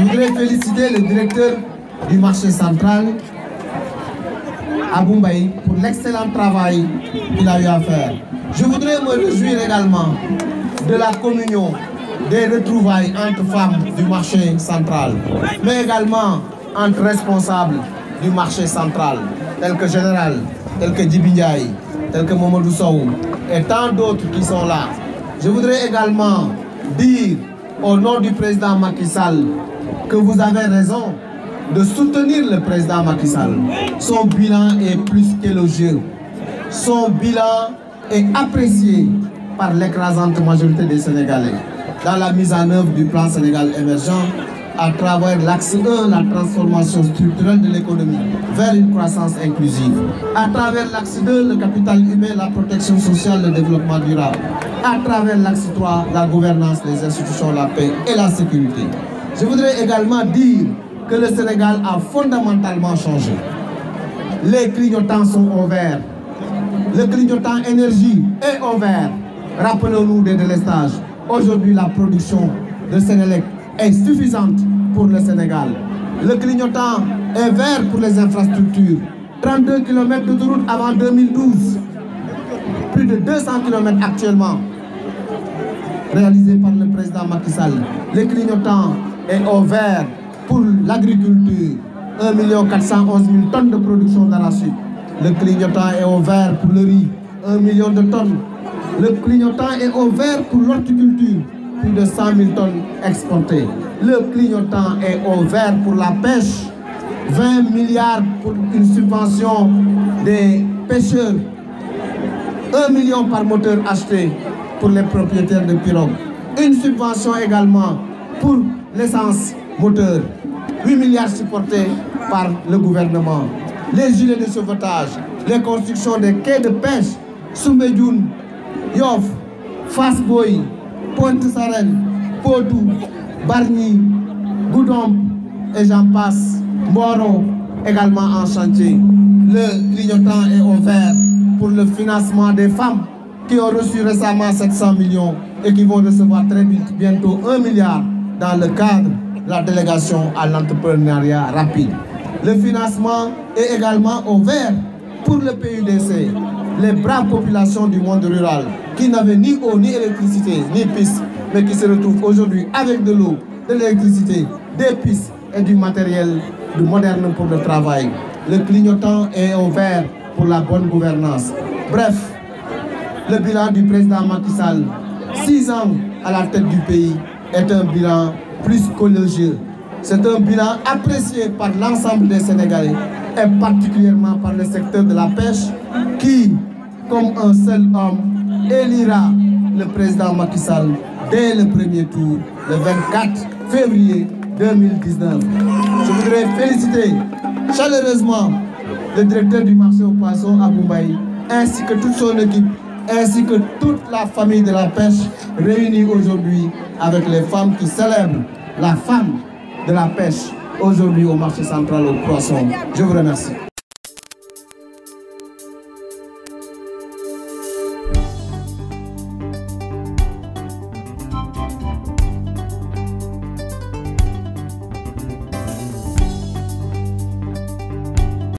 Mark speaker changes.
Speaker 1: Je voudrais féliciter le directeur du marché central, Aboumbaï, pour l'excellent travail qu'il a eu à faire. Je voudrais me réjouir également de la communion des retrouvailles entre femmes du marché central, mais également entre responsables du marché central, tels que Général, tels que Djibindiaï, tels que Momodou Sow, et tant d'autres qui sont là. Je voudrais également dire au nom du président Macky Sall que vous avez raison de soutenir le président Macky Sall. Son bilan est plus qu'élogieux. Son bilan est apprécié par l'écrasante majorité des Sénégalais dans la mise en œuvre du plan Sénégal émergent à travers l'axe 1, la transformation structurelle de l'économie vers une croissance inclusive. À travers l'axe 2, le capital humain, la protection sociale, le développement durable. À travers l'axe 3, la gouvernance des institutions, la paix et la sécurité. Je voudrais également dire que le Sénégal a fondamentalement changé. Les clignotants sont au vert. Le clignotant énergie est au vert. Rappelons-nous des délestages. Aujourd'hui, la production de Sénélec est suffisante pour le Sénégal. Le clignotant est vert pour les infrastructures. 32 km d'autoroute avant 2012. Plus de 200 km actuellement réalisés par le président Macky Sall. Le clignotant est au vert pour l'agriculture. 1 411 000 tonnes de production d'arachide. Le clignotant est au vert pour le riz. 1 million de tonnes. Le clignotant est au vert pour l'horticulture. Plus de 100 000 tonnes exportées. Le clignotant est au vert pour la pêche. 20 milliards pour une subvention des pêcheurs. 1 million par moteur acheté pour les propriétaires de pirogues. Une subvention également pour l'essence moteur. 8 milliards supportés par le gouvernement. Les gilets de sauvetage, les constructions des quais de pêche, Soumbedjoun, Yoff, Fasboy, Pointe-Sarène, Podou, Barny, Goudom et j'en passe. Moro également en chantier. Le clignotant est ouvert pour le financement des femmes qui ont reçu récemment 700 millions et qui vont recevoir très vite, bientôt 1 milliard dans le cadre de la délégation à l'entrepreneuriat rapide. Le financement est également ouvert pour le PUDC, les braves populations du monde rural qui n'avaient ni eau, ni électricité, ni piste, mais qui se retrouvent aujourd'hui avec de l'eau, de l'électricité, des pistes et du matériel de moderne pour le travail. Le clignotant est ouvert pour la bonne gouvernance. Bref, le bilan du président Macky Sall, six ans à la tête du pays, est un bilan plus qu'élogieux. C'est un bilan apprécié par l'ensemble des Sénégalais et particulièrement par le secteur de la pêche qui, comme un seul homme, élira le président Macky Sall dès le premier tour, le 24 février 2019. Je voudrais féliciter chaleureusement le directeur du marché au poisson à Mumbai, ainsi que toute son équipe, ainsi que toute la famille de la pêche réunie aujourd'hui avec les femmes qui célèbrent la femme de la pêche aujourd'hui au marché central au poisson. Je vous remercie.